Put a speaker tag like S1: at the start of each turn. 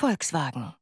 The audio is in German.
S1: Volkswagen.